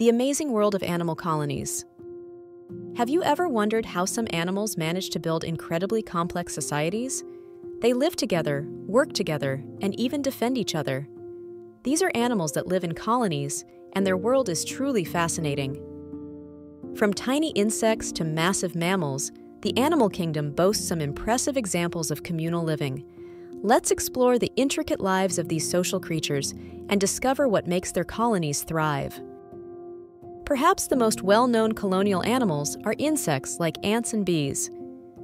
The amazing world of animal colonies. Have you ever wondered how some animals manage to build incredibly complex societies? They live together, work together, and even defend each other. These are animals that live in colonies, and their world is truly fascinating. From tiny insects to massive mammals, the animal kingdom boasts some impressive examples of communal living. Let's explore the intricate lives of these social creatures and discover what makes their colonies thrive. Perhaps the most well-known colonial animals are insects like ants and bees.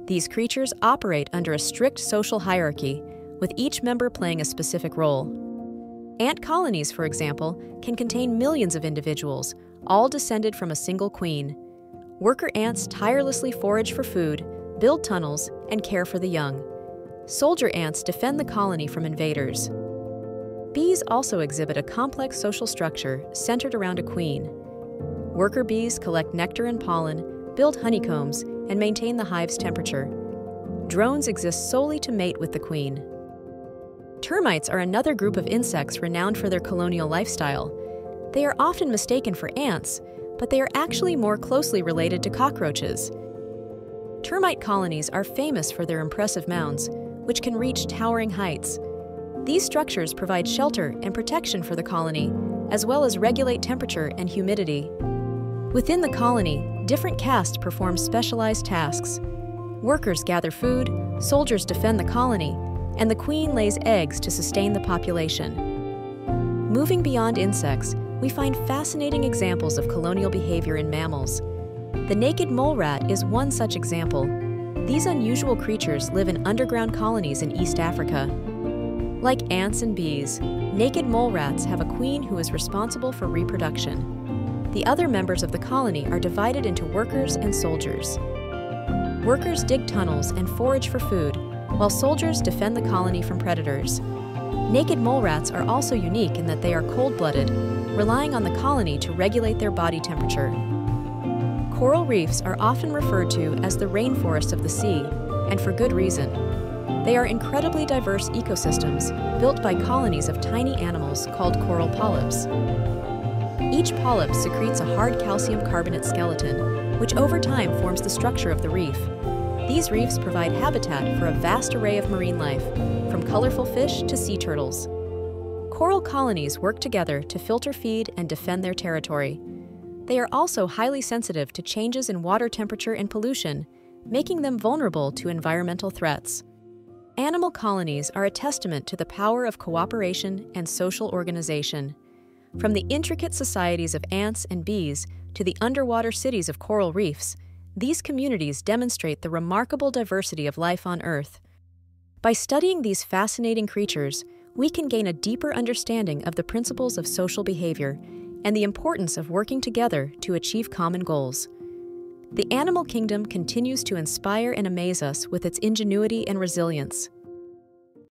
These creatures operate under a strict social hierarchy, with each member playing a specific role. Ant colonies, for example, can contain millions of individuals, all descended from a single queen. Worker ants tirelessly forage for food, build tunnels, and care for the young. Soldier ants defend the colony from invaders. Bees also exhibit a complex social structure centered around a queen. Worker bees collect nectar and pollen, build honeycombs, and maintain the hive's temperature. Drones exist solely to mate with the queen. Termites are another group of insects renowned for their colonial lifestyle. They are often mistaken for ants, but they are actually more closely related to cockroaches. Termite colonies are famous for their impressive mounds, which can reach towering heights. These structures provide shelter and protection for the colony, as well as regulate temperature and humidity. Within the colony, different castes perform specialized tasks. Workers gather food, soldiers defend the colony, and the queen lays eggs to sustain the population. Moving beyond insects, we find fascinating examples of colonial behavior in mammals. The naked mole rat is one such example. These unusual creatures live in underground colonies in East Africa. Like ants and bees, naked mole rats have a queen who is responsible for reproduction. The other members of the colony are divided into workers and soldiers. Workers dig tunnels and forage for food, while soldiers defend the colony from predators. Naked mole rats are also unique in that they are cold-blooded, relying on the colony to regulate their body temperature. Coral reefs are often referred to as the rainforest of the sea, and for good reason. They are incredibly diverse ecosystems built by colonies of tiny animals called coral polyps. Each polyp secretes a hard calcium carbonate skeleton, which over time forms the structure of the reef. These reefs provide habitat for a vast array of marine life, from colorful fish to sea turtles. Coral colonies work together to filter feed and defend their territory. They are also highly sensitive to changes in water temperature and pollution, making them vulnerable to environmental threats. Animal colonies are a testament to the power of cooperation and social organization. From the intricate societies of ants and bees to the underwater cities of coral reefs, these communities demonstrate the remarkable diversity of life on Earth. By studying these fascinating creatures, we can gain a deeper understanding of the principles of social behavior and the importance of working together to achieve common goals. The animal kingdom continues to inspire and amaze us with its ingenuity and resilience.